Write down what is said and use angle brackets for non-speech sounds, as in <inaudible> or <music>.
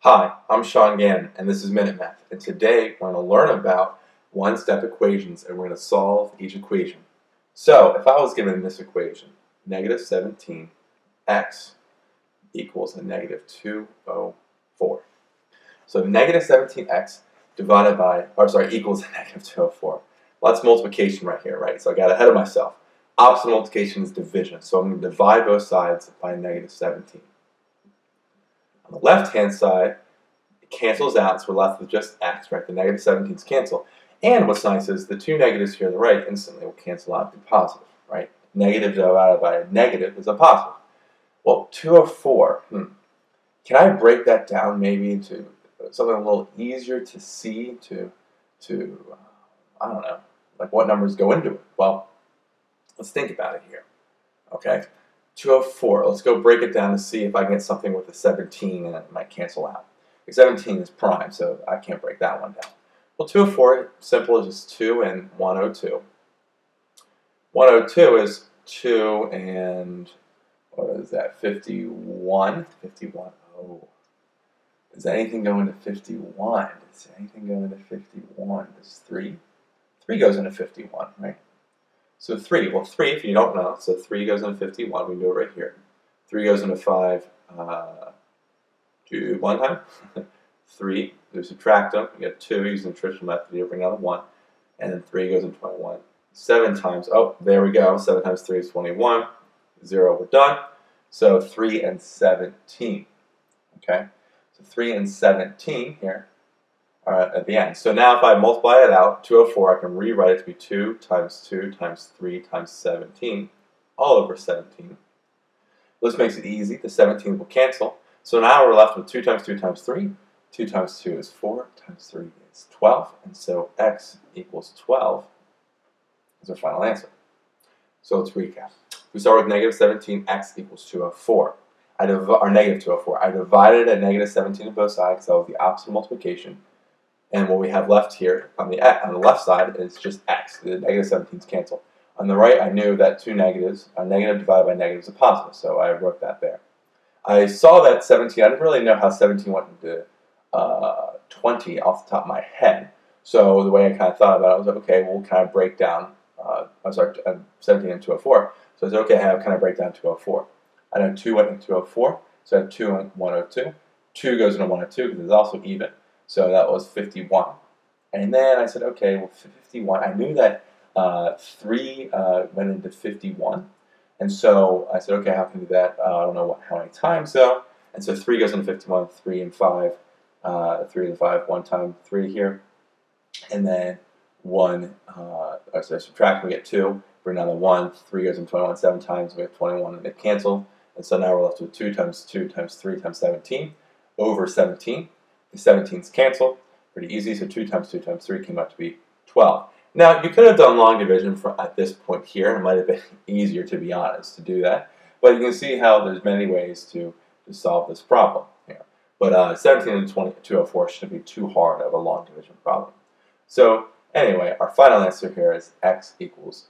Hi, I'm Sean Gannon, and this is Minute Math. And today we're going to learn about one-step equations, and we're going to solve each equation. So, if I was given this equation, negative 17x equals a negative 204. So negative 17x divided by, or sorry, equals <laughs> a negative 204. Lots of multiplication right here, right? So I got ahead of myself. Opposite multiplication is division, so I'm going to divide both sides by negative 17. On the left-hand side, it cancels out, so we're left with just x, right? The negative 17's cancel. And what's nice is the two negatives here on the right instantly will cancel out to positive, right? Negative divided by a negative is a positive. Well, two 204, hmm. Can I break that down maybe into something a little easier to see, to, to uh, I don't know, like what numbers go into it? Well, let's think about it here, okay? 204. Let's go break it down to see if I can get something with a 17 and it might cancel out. 17 is prime, so I can't break that one down. Well, 204, simple as just 2 and 102. 102 is 2 and, what is that, 51? 51, oh. Does anything go into 51? Does anything go into 51? Does 3? 3 goes into 51, right? So 3, well 3 if you don't know, so 3 goes into 51, we do it right here. 3 goes into 5, uh, do one time. <laughs> 3, we subtract them, you get 2 using the traditional method, you bring another 1, and then 3 goes into 21. 7 times, oh, there we go, 7 times 3 is 21, 0, we're done. So 3 and 17, okay? So 3 and 17 here uh, at the end. So now if I multiply it out, 204, I can rewrite it to be 2 times 2 times 3 times 17, all over 17. This makes it easy. The 17 will cancel. So now we're left with 2 times 2 times 3. 2 times 2 is 4, times 3 is 12. And so x equals 12 is our final answer. So let's recap. We start with negative 17, x equals 204. I or negative 204. I divided a negative 17 on both sides that was the opposite multiplication. And what we have left here on the on the left side is just x. The negative 17s cancel. On the right, I knew that two negatives, a negative divided by negative is a positive, so I wrote that there. I saw that 17, I didn't really know how 17 went into uh, 20 off the top of my head. So the way I kind of thought about it, I was like, okay, we'll kind of break down, uh, I'm sorry, uh, 17 and 204. So I said, okay, how can I break down 204? I know 2 went into 204, so I have 2 and 102. 2 goes into 102 because it's also even. So that was 51. And then I said, okay, well, 51. I knew that uh, 3 uh, went into 51. And so I said, okay, how can I do that? Uh, I don't know what, how many times though. And so 3 goes into 51, 3 and 5, uh, 3 and 5, one time 3 here. And then 1, uh, so I subtract, we get 2. Bring down the 1, 3 goes into 21 7 times, we have 21 and they cancel. And so now we're left with 2 times 2 times 3 times 17 over 17. The 17s cancel. Pretty easy, so 2 times 2 times 3 came out to be 12. Now, you could have done long division for, at this point here. and It might have been <laughs> easier, to be honest, to do that. But you can see how there's many ways to, to solve this problem here. But uh, 17 and 20, 204 shouldn't be too hard of a long division problem. So anyway, our final answer here is x equals